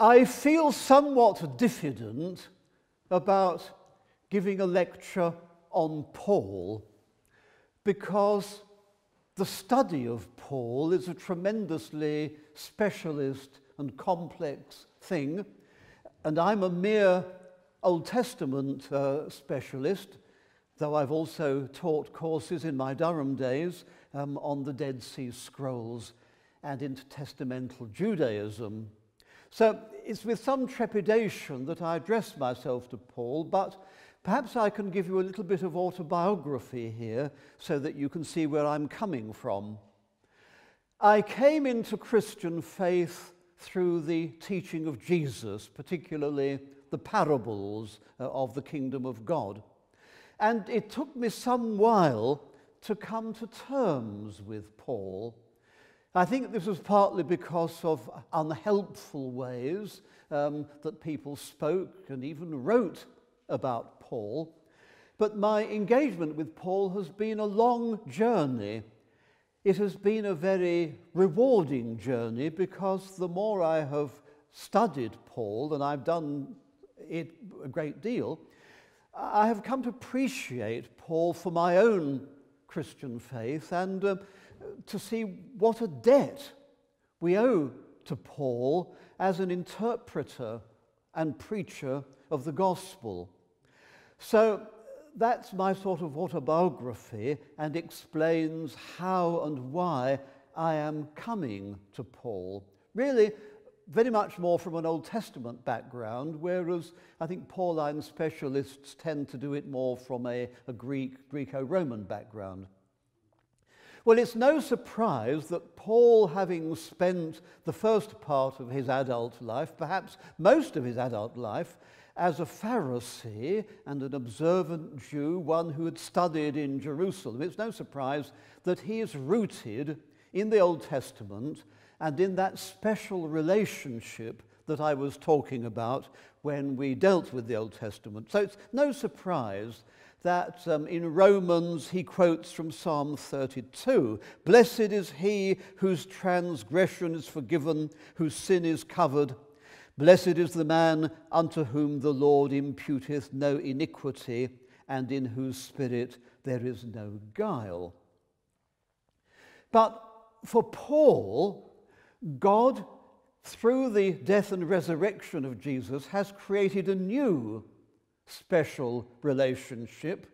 I feel somewhat diffident about giving a lecture on Paul because the study of Paul is a tremendously specialist and complex thing, and I'm a mere Old Testament uh, specialist, though I've also taught courses in my Durham days um, on the Dead Sea Scrolls and intertestamental Judaism. So it's with some trepidation that I address myself to Paul, but perhaps I can give you a little bit of autobiography here so that you can see where I'm coming from. I came into Christian faith through the teaching of Jesus, particularly the parables uh, of the kingdom of God. And it took me some while to come to terms with Paul. I think this was partly because of unhelpful ways um, that people spoke and even wrote about Paul. But my engagement with Paul has been a long journey. It has been a very rewarding journey because the more I have studied Paul, and I've done it a great deal, I have come to appreciate Paul for my own Christian faith and uh, to see what a debt we owe to Paul as an interpreter and preacher of the gospel. So that's my sort of autobiography and explains how and why I am coming to Paul. Really, very much more from an Old Testament background, whereas I think Pauline specialists tend to do it more from a, a Greek, Greco-Roman background. Well, it's no surprise that Paul, having spent the first part of his adult life, perhaps most of his adult life, as a Pharisee and an observant Jew, one who had studied in Jerusalem, it's no surprise that he is rooted in the Old Testament and in that special relationship that I was talking about when we dealt with the Old Testament. So it's no surprise that um, in Romans he quotes from Psalm 32 Blessed is he whose transgression is forgiven, whose sin is covered. Blessed is the man unto whom the Lord imputeth no iniquity, and in whose spirit there is no guile. But for Paul, God, through the death and resurrection of Jesus, has created a new special relationship.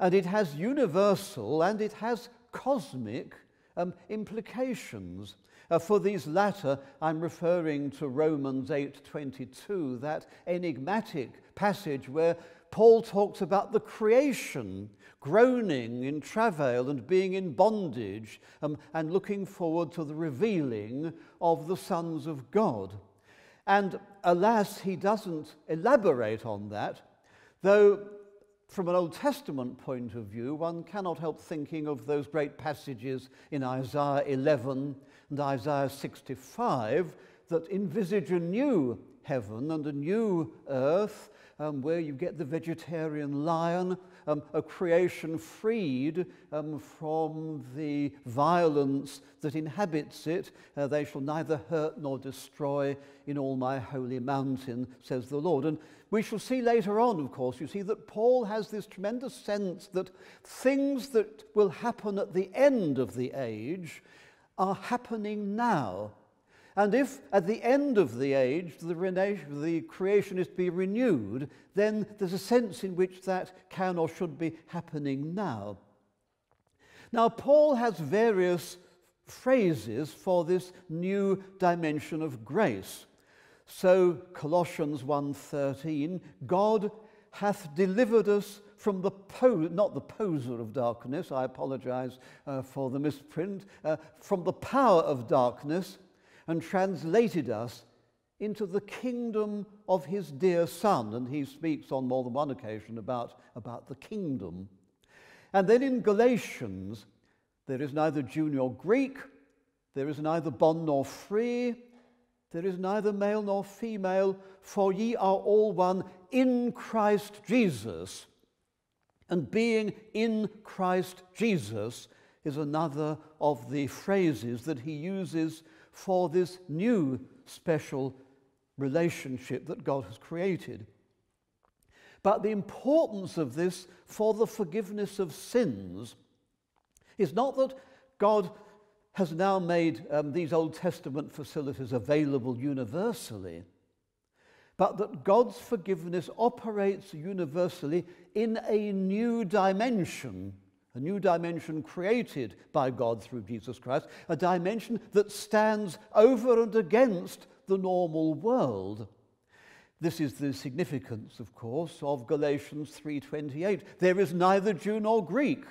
And it has universal and it has cosmic um, implications. Uh, for these latter, I'm referring to Romans 8:22, that enigmatic passage where Paul talks about the creation, groaning in travail and being in bondage, um, and looking forward to the revealing of the sons of God. And alas, he doesn't elaborate on that, though from an Old Testament point of view, one cannot help thinking of those great passages in Isaiah 11 and Isaiah 65 that envisage a new heaven and a new earth um, where you get the vegetarian lion, um, a creation freed um, from the violence that inhabits it. Uh, they shall neither hurt nor destroy in all my holy mountain, says the Lord. And we shall see later on, of course, you see that Paul has this tremendous sense that things that will happen at the end of the age are happening now. And if at the end of the age the, the creation is to be renewed, then there's a sense in which that can or should be happening now. Now, Paul has various phrases for this new dimension of grace. So Colossians 1:13, God hath delivered us from the po- not the poser of darkness, I apologize uh, for the misprint, uh, from the power of darkness and translated us into the kingdom of his dear son. And he speaks on more than one occasion about, about the kingdom. And then in Galatians, there is neither Jew nor Greek, there is neither bond nor free, there is neither male nor female, for ye are all one in Christ Jesus. And being in Christ Jesus is another of the phrases that he uses for this new special relationship that God has created. But the importance of this for the forgiveness of sins is not that God has now made um, these Old Testament facilities available universally, but that God's forgiveness operates universally in a new dimension, a new dimension created by God through Jesus Christ, a dimension that stands over and against the normal world. This is the significance, of course, of Galatians 3:28. There is neither Jew nor Greek,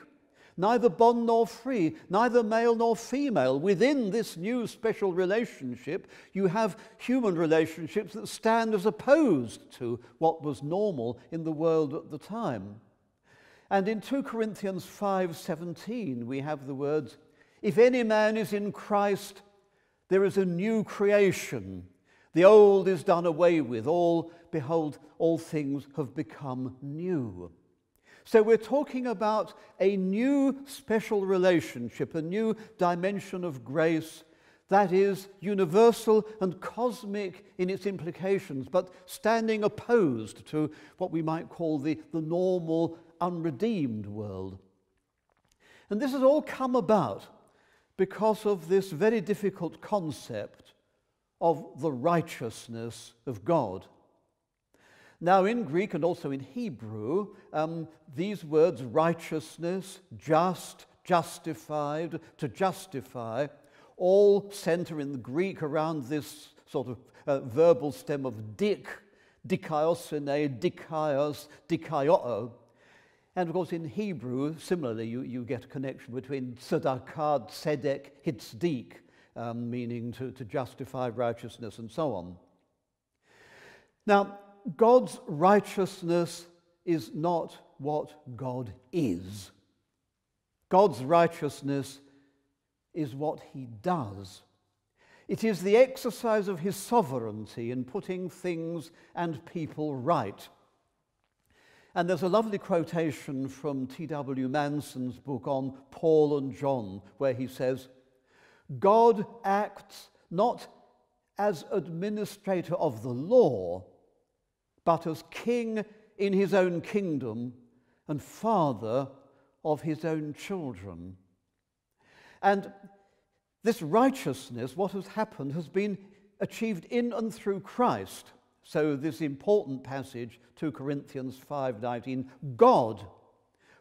neither bond nor free, neither male nor female. Within this new special relationship, you have human relationships that stand as opposed to what was normal in the world at the time. And in 2 Corinthians 5:17 we have the words, "If any man is in Christ, there is a new creation." The old is done away with. All, behold, all things have become new. So we're talking about a new special relationship, a new dimension of grace that is universal and cosmic in its implications, but standing opposed to what we might call the, the normal, unredeemed world. And this has all come about because of this very difficult concept of the righteousness of God. Now, in Greek and also in Hebrew, um, these words righteousness, just, justified, to justify, all center in the Greek around this sort of uh, verbal stem of dik, dikaiosyne, dikaios, dikaioo. And of course, in Hebrew, similarly, you, you get a connection between tzedakah, tzedek, hitzdik, um, meaning to, to justify righteousness and so on. Now, God's righteousness is not what God is. God's righteousness is what he does. It is the exercise of his sovereignty in putting things and people right. And there's a lovely quotation from T.W. Manson's book on Paul and John, where he says, God acts not as administrator of the law, but as king in his own kingdom and father of his own children. And this righteousness, what has happened, has been achieved in and through Christ. So this important passage, 2 Corinthians 5:19, God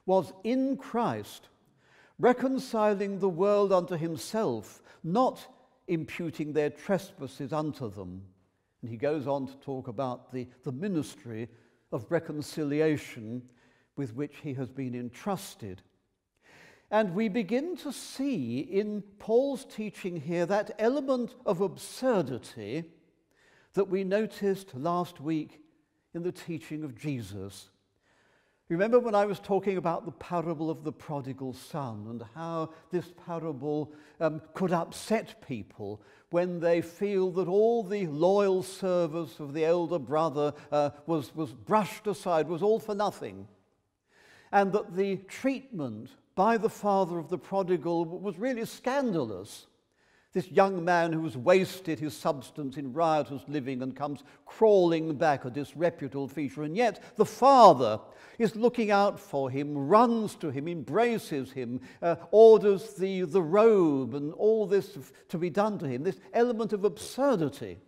was in Christ reconciling the world unto himself, not imputing their trespasses unto them. And he goes on to talk about the, the ministry of reconciliation with which he has been entrusted. And we begin to see in Paul's teaching here that element of absurdity that we noticed last week in the teaching of Jesus. Remember when I was talking about the parable of the prodigal son and how this parable um, could upset people when they feel that all the loyal service of the elder brother uh, was, was brushed aside, was all for nothing, and that the treatment by the father of the prodigal was really scandalous. This young man who has wasted his substance in riotous living and comes crawling back, a disreputable feature. And yet the father is looking out for him, runs to him, embraces him, uh, orders the, the robe and all this to be done to him. This element of absurdity.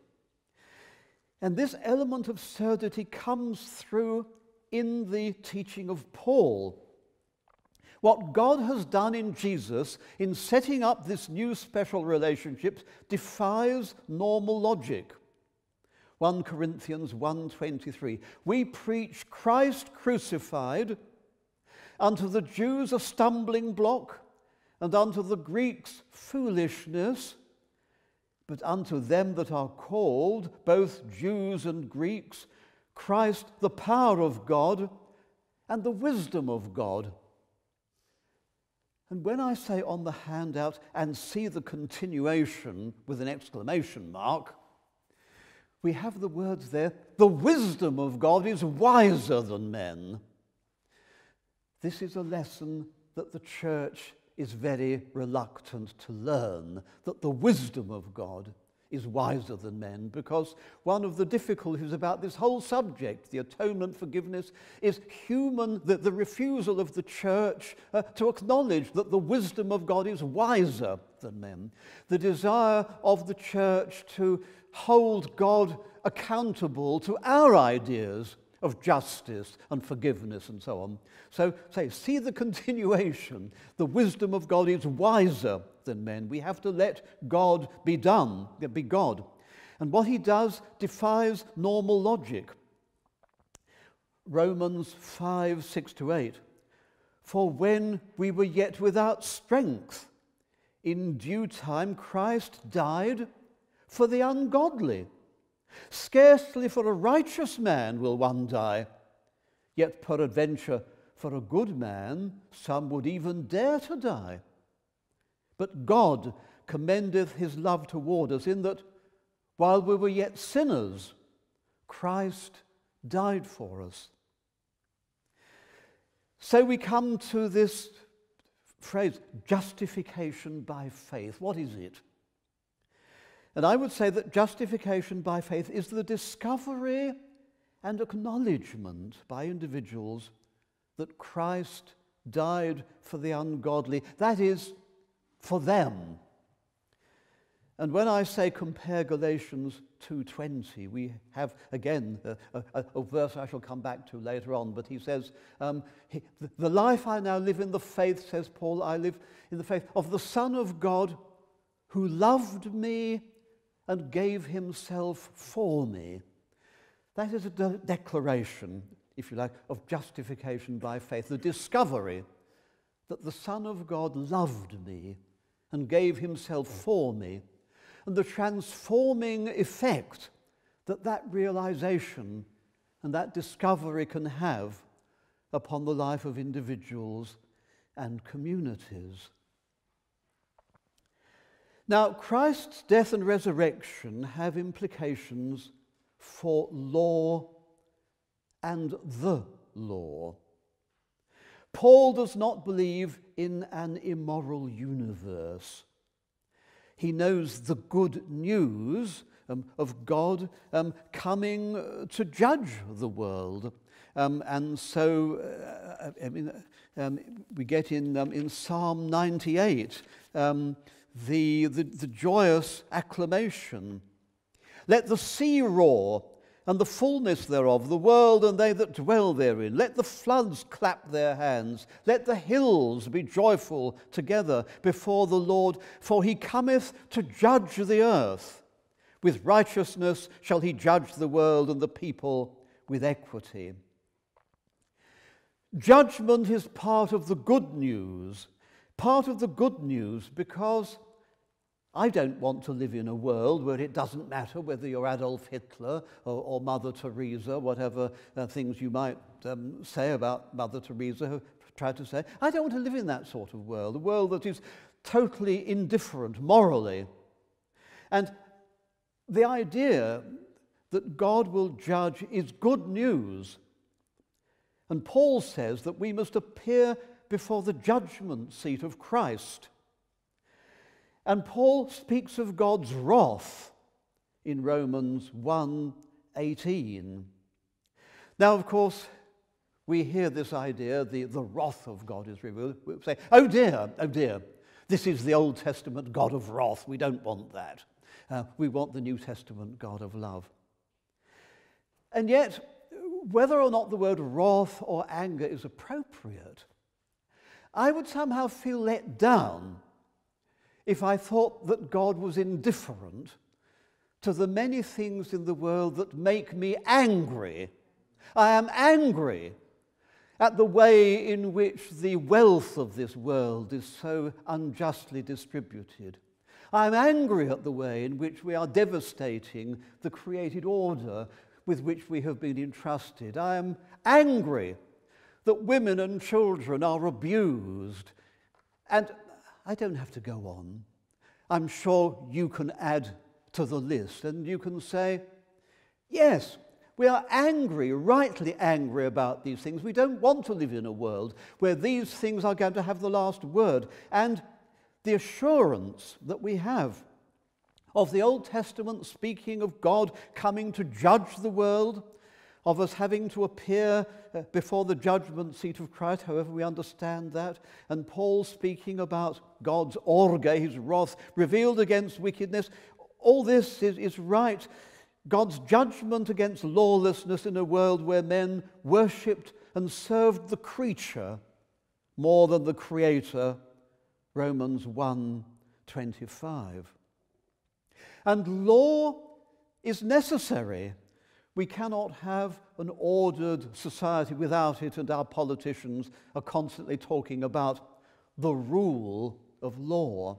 And this element of absurdity comes through in the teaching of Paul. What God has done in Jesus in setting up this new special relationship defies normal logic. 1 Corinthians 1:23 We preach Christ crucified unto the Jews a stumbling block and unto the Greeks foolishness but unto them that are called both Jews and Greeks Christ the power of God and the wisdom of God and when I say on the handout and see the continuation with an exclamation mark, we have the words there the wisdom of God is wiser than men. This is a lesson that the church is very reluctant to learn, that the wisdom of God is wiser than men because one of the difficulties about this whole subject, the atonement forgiveness, is human, the, the refusal of the church uh, to acknowledge that the wisdom of God is wiser than men. The desire of the church to hold God accountable to our ideas of justice and forgiveness and so on. So, say, see the continuation. The wisdom of God is wiser than men. We have to let God be done, be God. And what he does defies normal logic. Romans 5 6 to 8. For when we were yet without strength, in due time Christ died for the ungodly. Scarcely for a righteous man will one die, yet peradventure for a good man some would even dare to die. But God commendeth his love toward us in that while we were yet sinners, Christ died for us. So we come to this phrase, justification by faith. What is it? And I would say that justification by faith is the discovery and acknowledgement by individuals that Christ died for the ungodly. That is, for them. And when I say compare Galatians 2.20, we have again a, a, a, verse I shall come back to later on, but he says, um, he, the life I now live in the faith, says Paul, I live in the faith of the Son of God who loved me and gave himself for me. That is a de- declaration, if you like, of justification by faith, the discovery that the Son of God loved me and gave himself for me, and the transforming effect that that realization and that discovery can have upon the life of individuals and communities. Now, Christ's death and resurrection have implications for law and the law. Paul does not believe in an immoral universe. He knows the good news um, of God um, coming uh, to judge the world. Um, and so, uh, I mean, um, we get in, um, in Psalm 98 um, the, the, the joyous acclamation. Let the sea roar and the fullness thereof, the world and they that dwell therein. Let the floods clap their hands. Let the hills be joyful together before the Lord, for he cometh to judge the earth. With righteousness shall he judge the world and the people with equity. Judgment is part of the good news, part of the good news because I don't want to live in a world where it doesn't matter whether you're Adolf Hitler or, or Mother Teresa, whatever uh, things you might um, say about Mother Teresa, try to say. I don't want to live in that sort of world, a world that is totally indifferent morally. And the idea that God will judge is good news. And Paul says that we must appear before the judgment seat of Christ. And Paul speaks of God's wrath in Romans 1:18. Now, of course, we hear this idea, the, the wrath of God is revealed. We say, oh dear, oh dear, this is the Old Testament God of wrath. We don't want that. Uh, we want the New Testament God of love. And yet, whether or not the word wrath or anger is appropriate, I would somehow feel let down if I thought that God was indifferent to the many things in the world that make me angry. I am angry at the way in which the wealth of this world is so unjustly distributed. I'm angry at the way in which we are devastating the created order with which we have been entrusted. I am angry that women and children are abused. And I don't have to go on. I'm sure you can add to the list and you can say, yes, we are angry, rightly angry about these things. We don't want to live in a world where these things are going to have the last word. And the assurance that we have of the Old Testament speaking of God coming to judge the world, of us having to appear uh, before the judgment seat of Christ, however we understand that, and Paul speaking about God's orge, his wrath, revealed against wickedness. All this is, is right. God's judgment against lawlessness in a world where men worshipped and served the creature more than the creator Romans 1 25. And law is necessary. We cannot have an ordered society without it, and our politicians are constantly talking about the rule of law.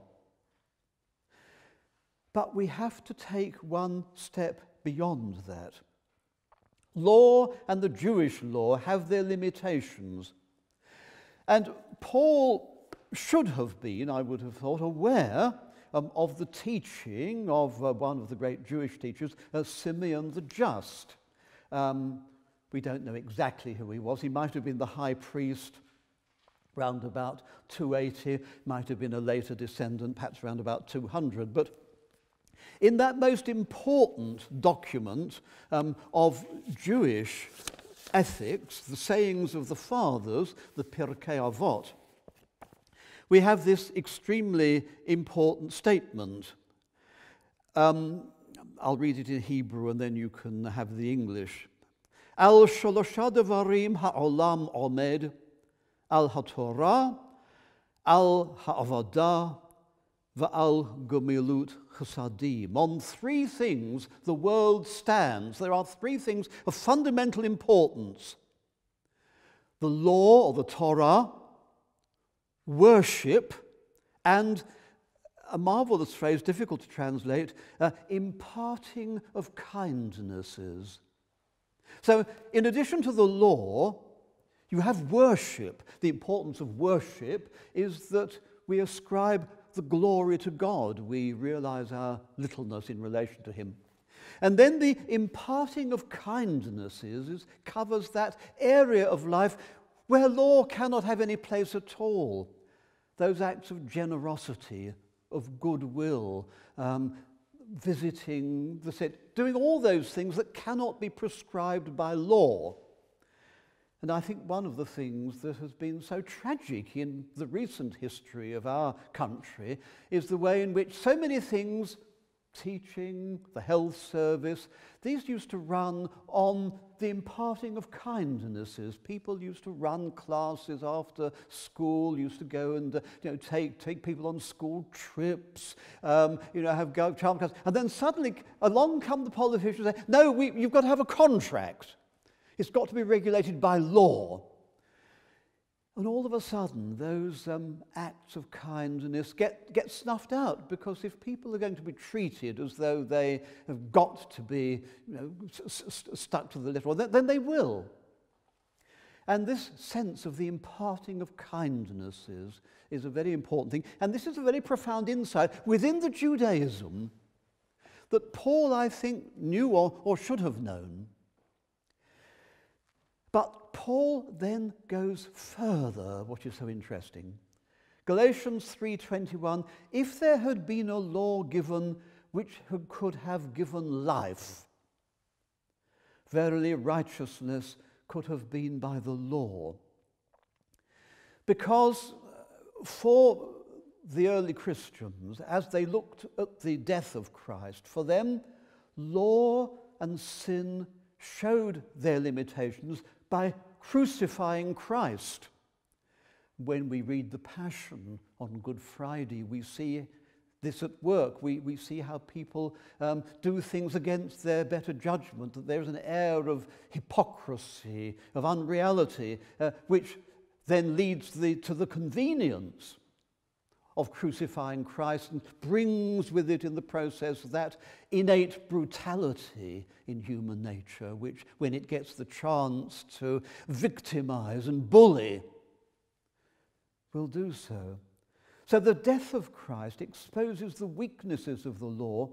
But we have to take one step beyond that. Law and the Jewish law have their limitations. And Paul should have been, I would have thought, aware um, of the teaching of uh, one of the great Jewish teachers, uh, Simeon the Just. Um, we don't know exactly who he was. He might have been the high priest round about 280, might have been a later descendant, perhaps around about 200. But in that most important document um, of Jewish ethics, the sayings of the fathers, the Pirkei Avot, we have this extremely important statement. Um, I'll read it in Hebrew and then you can have the English. Al sholosha devarim ha'olam omed, al ha'torah, al ha'avodah, va'al gumilut chasadim. On three things the world stands. There are three things of fundamental importance. The law or the Torah, worship, and a marvelous phrase, difficult to translate, uh, imparting of kindnesses. So, in addition to the law, you have worship. The importance of worship is that we ascribe the glory to God. We realize our littleness in relation to Him. And then the imparting of kindnesses is, covers that area of life where law cannot have any place at all those acts of generosity, of goodwill, um, visiting the sick, doing all those things that cannot be prescribed by law. And I think one of the things that has been so tragic in the recent history of our country is the way in which so many things teaching, the health service, these used to run on the imparting of kindnesses. People used to run classes after school, used to go and uh, you know, take, take people on school trips, um, you know, have child class. And then suddenly along come the politicians and say, no, we, you've got to have a contract. It's got to be regulated by law. And all of a sudden, those um, acts of kindness get, get snuffed out because if people are going to be treated as though they have got to be you know, stuck to the literal, then they will. And this sense of the imparting of kindnesses is a very important thing. And this is a very profound insight within the Judaism that Paul, I think, knew or, or should have known. But Paul then goes further, which is so interesting. Galatians 3:21 If there had been a law given which could have given life verily righteousness could have been by the law because uh, for the early Christians as they looked at the death of Christ for them law and sin showed their limitations by crucifying Christ. When we read the Passion on Good Friday, we see this at work. We, we see how people um, do things against their better judgment, that there's an air of hypocrisy, of unreality, uh, which then leads the, to the convenience of crucifying Christ and brings with it in the process that innate brutality in human nature, which, when it gets the chance to victimize and bully, will do so. So the death of Christ exposes the weaknesses of the law,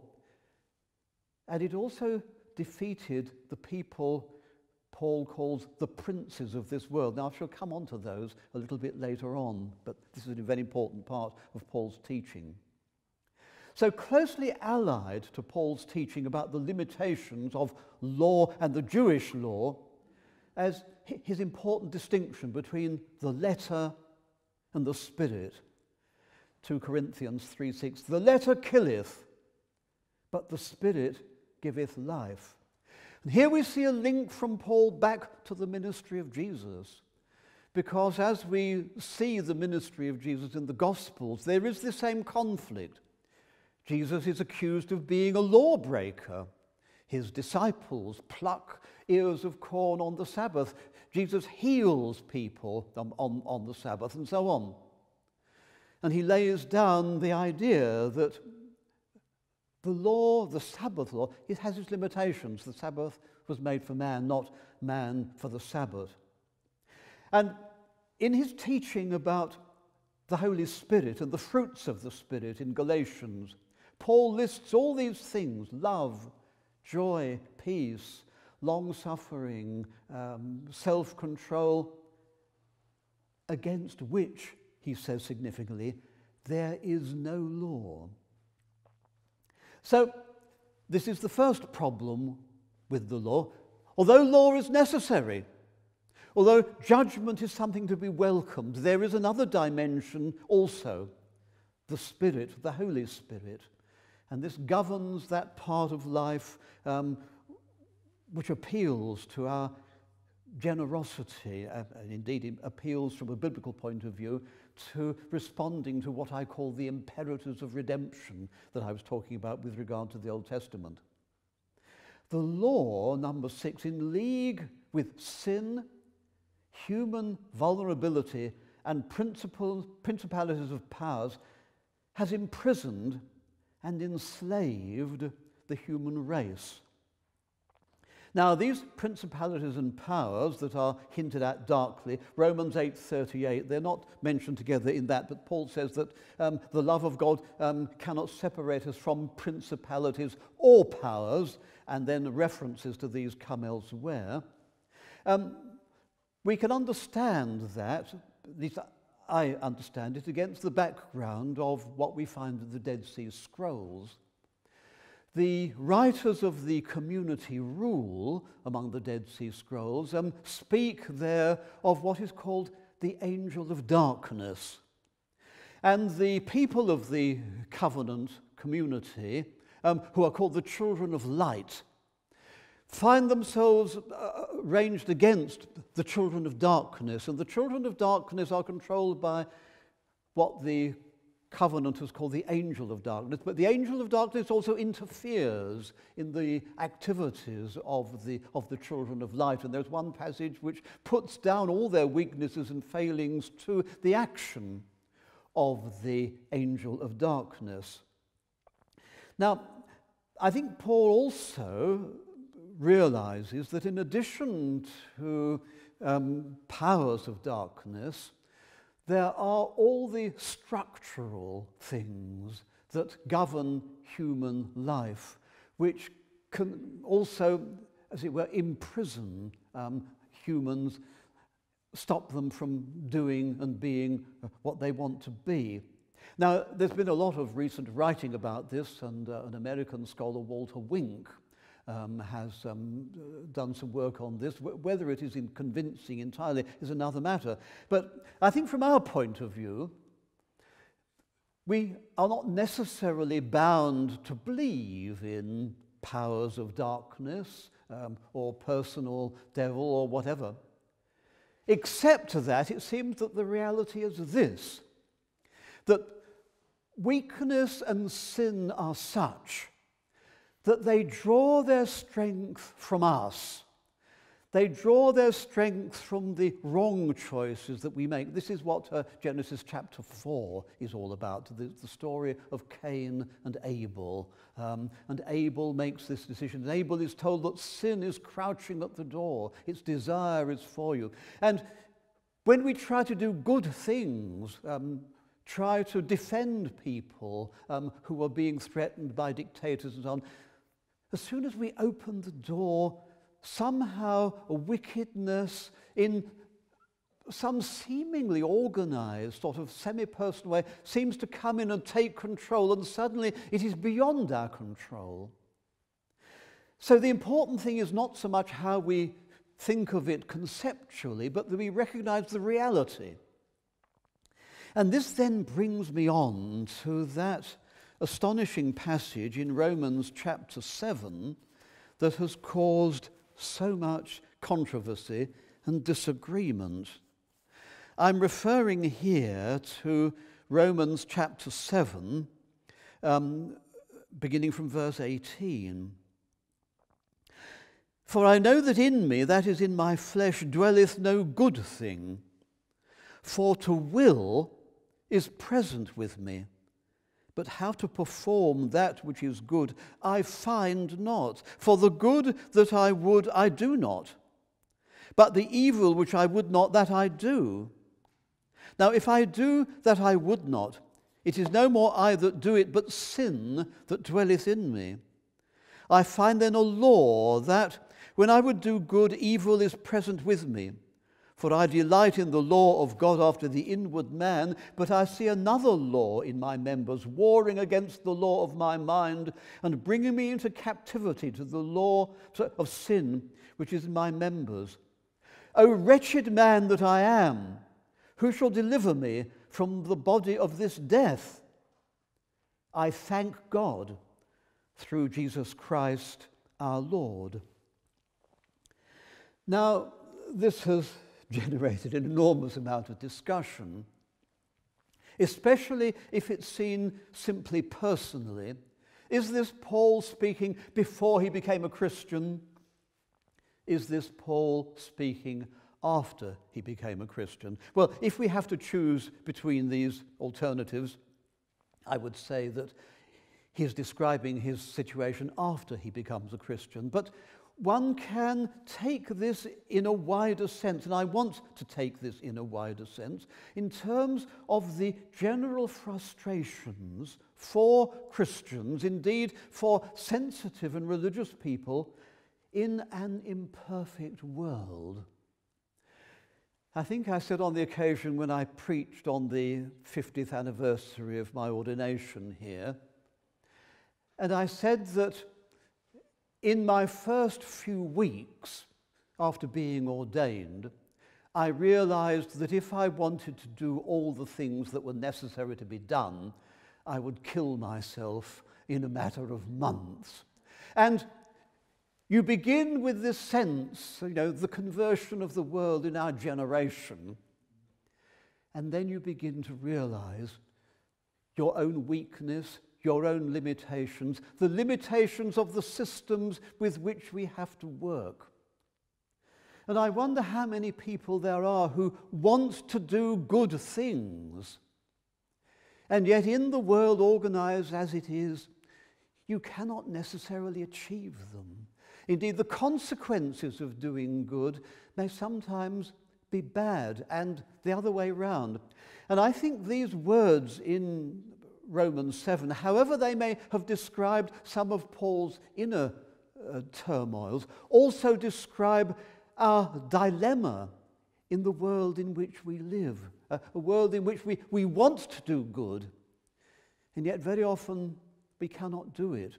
and it also defeated the people Paul calls the princes of this world. Now, I shall come on to those a little bit later on, but this is a very important part of Paul's teaching. So closely allied to Paul's teaching about the limitations of law and the Jewish law as his important distinction between the letter and the spirit. 2 Corinthians 3 6. The letter killeth, but the spirit giveth life. And here we see a link from Paul back to the ministry of Jesus. Because as we see the ministry of Jesus in the Gospels, there is the same conflict. Jesus is accused of being a lawbreaker. His disciples pluck ears of corn on the Sabbath. Jesus heals people on, on, on the Sabbath and so on. And he lays down the idea that the law, the Sabbath law, it has its limitations. The Sabbath was made for man, not man for the Sabbath. And in his teaching about the Holy Spirit and the fruits of the Spirit in Galatians, Paul lists all these things love, joy, peace, long suffering, um, self control, against which, he says significantly, there is no law. So, this is the first problem with the law. Although law is necessary, Although judgment is something to be welcomed, there is another dimension also the Spirit, the Holy Spirit. And this governs that part of life um, which appeals to our generosity, uh, and indeed appeals from a biblical point of view to responding to what I call the imperatives of redemption that I was talking about with regard to the Old Testament. The law, number six, in league with sin human vulnerability and principalities of powers has imprisoned and enslaved the human race. Now, these principalities and powers that are hinted at darkly, Romans 8:38, they're not mentioned together in that, but Paul says that um, the love of God um, cannot separate us from principalities or powers, and then references to these come elsewhere. Um, we can understand that, at least I understand it, against the background of what we find in the Dead Sea Scrolls. The writers of the community rule among the Dead Sea Scrolls um, speak there of what is called the angel of darkness. And the people of the covenant community, um, who are called the children of light, find themselves uh, ranged against the children of darkness. And the children of darkness are controlled by what the covenant has called the angel of darkness. But the angel of darkness also interferes in the activities of the, of the children of light. And there's one passage which puts down all their weaknesses and failings to the action of the angel of darkness. Now, I think Paul also realizes that in addition to um, powers of darkness, there are all the structural things that govern human life, which can also, as it were, imprison um, humans, stop them from doing and being what they want to be. Now, there's been a lot of recent writing about this, and uh, an American scholar, Walter Wink, um, has um, done some work on this. whether it is in convincing entirely is another matter. But I think from our point of view, we are not necessarily bound to believe in powers of darkness um, or personal devil or whatever. Except that it seems that the reality is this that weakness and sin are such that they draw their strength from us. They draw their strength from the wrong choices that we make. This is what uh, Genesis chapter 4 is all about the, the story of Cain and Abel. Um, and Abel makes this decision. And Abel is told that sin is crouching at the door, its desire is for you. And when we try to do good things, um, try to defend people um, who are being threatened by dictators and so on, as soon as we open the door, somehow a wickedness in some seemingly organized, sort of semi personal way seems to come in and take control, and suddenly it is beyond our control. So the important thing is not so much how we think of it conceptually, but that we recognize the reality. And this then brings me on to that astonishing passage in Romans chapter 7 that has caused so much controversy and disagreement. I'm referring here to Romans chapter 7, um, beginning from verse 18. For I know that in me, that is in my flesh, dwelleth no good thing. For to will is present with me, but how to perform that which is good I find not. For the good that I would I do not, but the evil which I would not that I do. Now if I do that I would not, it is no more I that do it, but sin that dwelleth in me. I find then a law that when I would do good, evil is present with me. For I delight in the law of God after the inward man, but I see another law in my members, warring against the law of my mind, and bringing me into captivity to the law of sin which is in my members. O wretched man that I am, who shall deliver me from the body of this death? I thank God through Jesus Christ our Lord. Now, this has generated an enormous amount of discussion, especially if it's seen simply personally. Is this Paul speaking before he became a Christian? Is this Paul speaking after he became a Christian? Well, if we have to choose between these alternatives, I would say that he is describing his situation after he becomes a Christian. But one can take this in a wider sense, and I want to take this in a wider sense, in terms of the general frustrations for Christians, indeed for sensitive and religious people, in an imperfect world. I think I said on the occasion when I preached on the 50th anniversary of my ordination here, and I said that in my first few weeks after being ordained, I realized that if I wanted to do all the things that were necessary to be done, I would kill myself in a matter of months. And you begin with this sense, you know, the conversion of the world in our generation. And then you begin to realize your own weakness, your own limitations, the limitations of the systems with which we have to work. And I wonder how many people there are who want to do good things. And yet, in the world organized as it is, you cannot necessarily achieve them. Indeed, the consequences of doing good may sometimes be bad, and the other way round. And I think these words in Romans 7, however they may have described some of Paul's inner uh, turmoils, also describe our dilemma in the world in which we live, a, a world in which we, we want to do good, and yet very often we cannot do it.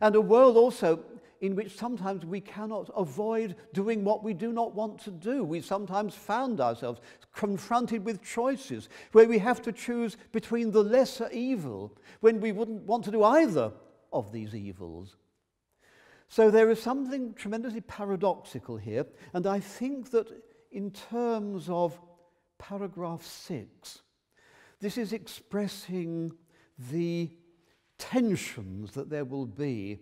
And a world also in which sometimes we cannot avoid doing what we do not want to do. We sometimes found ourselves confronted with choices where we have to choose between the lesser evil when we wouldn't want to do either of these evils. So there is something tremendously paradoxical here, and I think that in terms of paragraph six, this is expressing the tensions that there will be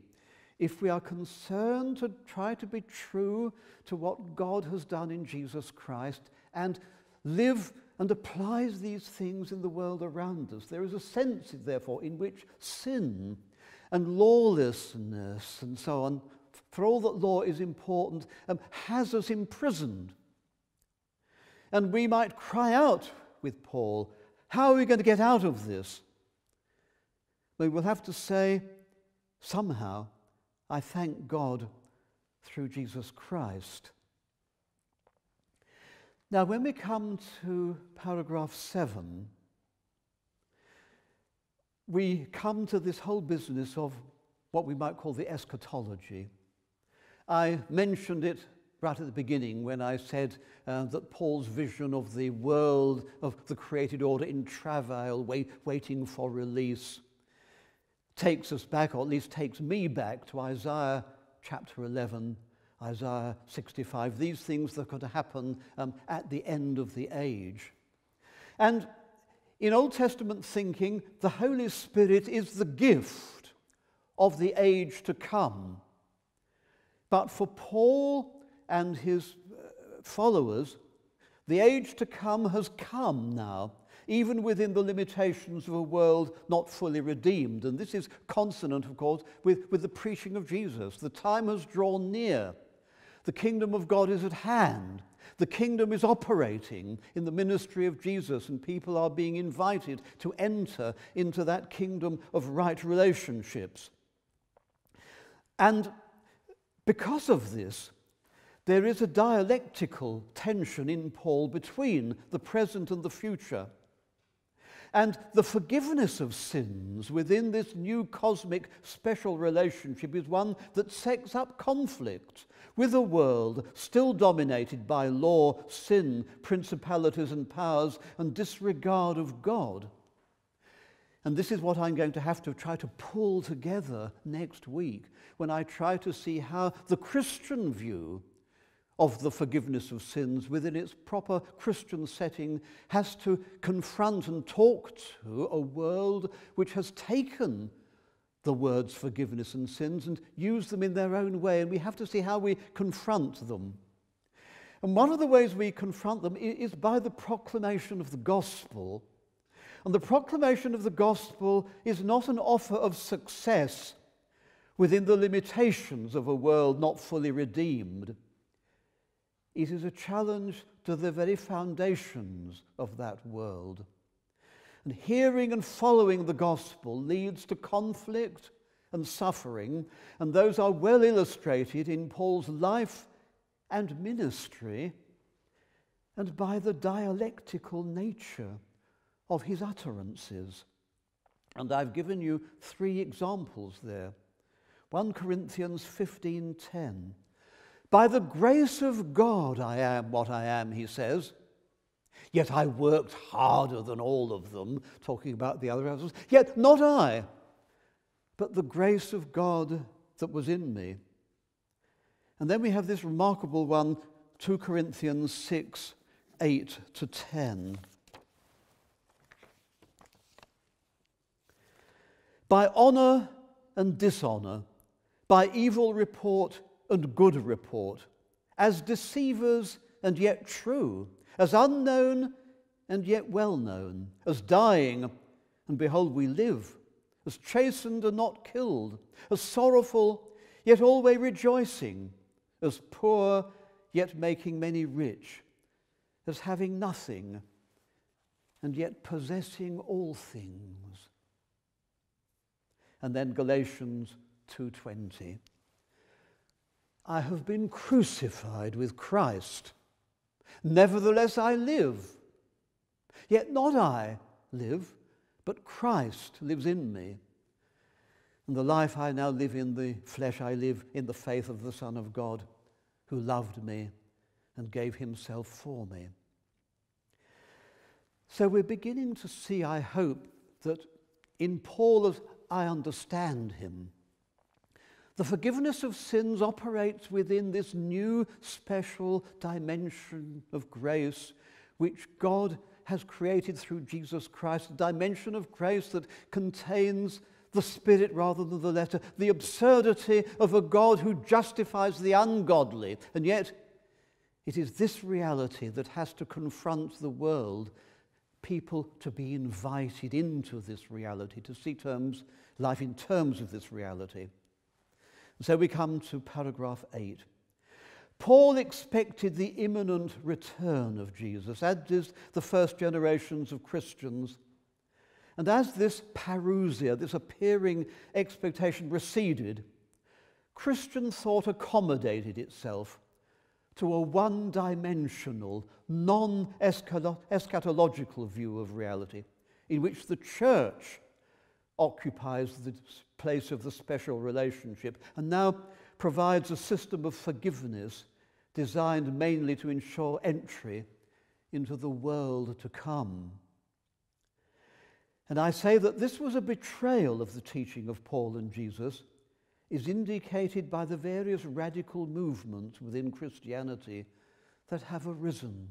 if we are concerned to try to be true to what God has done in Jesus Christ and live and applies these things in the world around us. There is a sense, therefore, in which sin and lawlessness and so on, for all that law is important, um, has us imprisoned. And we might cry out with Paul, How are we going to get out of this? We will have to say, somehow, I thank God through Jesus Christ. Now, when we come to paragraph 7, we come to this whole business of what we might call the eschatology. I mentioned it right at the beginning when I said uh, that Paul's vision of the world, of the created order in travail, wait, waiting for release, takes us back, or at least takes me back to Isaiah chapter 11, Isaiah 65, these things that are going to happen um, at the end of the age. And in Old Testament thinking, the Holy Spirit is the gift of the age to come. But for Paul and his uh, followers, the age to come has come now, even within the limitations of a world not fully redeemed. And this is consonant, of course, with, with the preaching of Jesus. The time has drawn near. The kingdom of God is at hand. The kingdom is operating in the ministry of Jesus, and people are being invited to enter into that kingdom of right relationships. And because of this, there is a dialectical tension in Paul between the present and the future. And the forgiveness of sins within this new cosmic special relationship is one that sets up conflict with a world still dominated by law, sin, principalities and powers, and disregard of God. And this is what I'm going to have to try to pull together next week when I try to see how the Christian view of the forgiveness of sins within its proper Christian setting has to confront and talk to a world which has taken the words forgiveness and sins and used them in their own way, and we have to see how we confront them. And one of the ways we confront them is by the proclamation of the gospel. And the proclamation of the gospel is not an offer of success within the limitations of a world not fully redeemed. It is a challenge to the very foundations of that world. And hearing and following the gospel leads to conflict and suffering, and those are well illustrated in Paul's life and ministry and by the dialectical nature of his utterances. And I've given you three examples there. 1 Corinthians 15:10 By the grace of God I am what I am, he says. Yet I worked harder than all of them, talking about the other apostles. Yet not I, but the grace of God that was in me. And then we have this remarkable one, 2 Corinthians 6 8 to 10. By honor and dishonor, by evil report and good report, as deceivers and yet true as unknown and yet well known, as dying, and behold, we live, as chastened and not killed, as sorrowful, yet always rejoicing, as poor, yet making many rich, as having nothing, and yet possessing all things. And then Galatians 2:20 I have been crucified with Christ. Nevertheless, I live. Yet not I live, but Christ lives in me. And the life I now live in the flesh, I live in the faith of the Son of God, who loved me and gave himself for me. So we're beginning to see, I hope, that in Paul, as I understand him, the forgiveness of sins operates within this new special dimension of grace which God has created through Jesus Christ, a dimension of grace that contains the spirit rather than the letter, the absurdity of a God who justifies the ungodly. And yet, it is this reality that has to confront the world, people to be invited into this reality, to see terms, life in terms of this reality. So we come to paragraph 8. Paul expected the imminent return of Jesus, as did the first generations of Christians. And as this parousia, this appearing expectation receded, Christian thought accommodated itself to a one dimensional, non eschatological view of reality, in which the church occupies the place of the special relationship and now provides a system of forgiveness designed mainly to ensure entry into the world to come. And I say that this was a betrayal of the teaching of Paul and Jesus is indicated by the various radical movements within Christianity that have arisen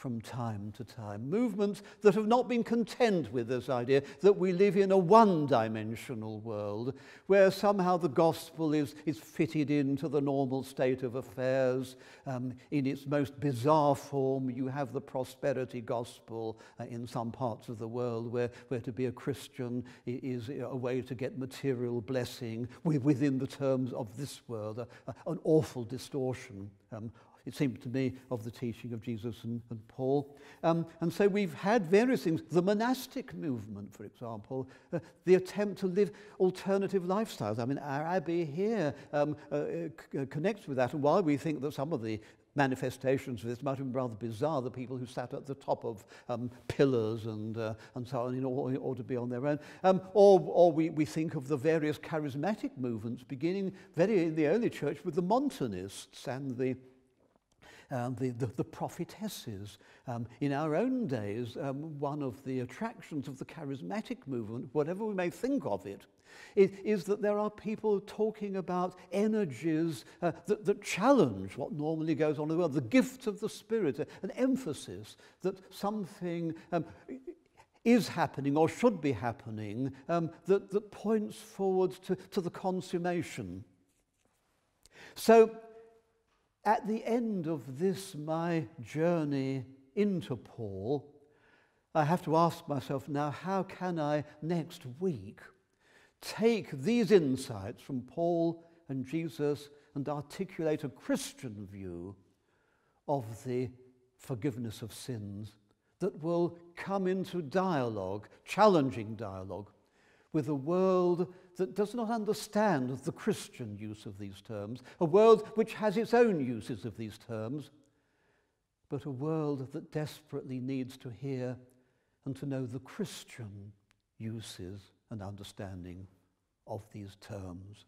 from time to time. Movements that have not been content with this idea that we live in a one dimensional world where somehow the gospel is, is fitted into the normal state of affairs. Um, in its most bizarre form, you have the prosperity gospel uh, in some parts of the world where, where to be a Christian is a way to get material blessing within the terms of this world, uh, an awful distortion um, it seemed to me, of the teaching of Jesus and, and Paul. Um, and so we've had various things. The monastic movement, for example, uh, the attempt to live alternative lifestyles. I mean, our abbey here um, uh, uh, connects with that. And while we think that some of the manifestations of this might have been rather bizarre, the people who sat at the top of um, pillars and, uh, and so on in order, in order, to be on their own. Um, or or we, we think of the various charismatic movements beginning very in the early church with the Montanists and the um, the, the, the, prophetesses. Um, in our own days, um, one of the attractions of the charismatic movement, whatever we may think of it, is that there are people talking about energies uh, that, that, challenge what normally goes on in the world, the gifts of the Spirit, uh, an emphasis that something um, is happening or should be happening um, that, that points forward to, to the consummation. So at the end of this, my journey into Paul, I have to ask myself now, how can I next week take these insights from Paul and Jesus and articulate a Christian view of the forgiveness of sins that will come into dialogue, challenging dialogue, with a world that does not understand the Christian use of these terms, a world which has its own uses of these terms, but a world that desperately needs to hear and to know the Christian uses and understanding of these terms.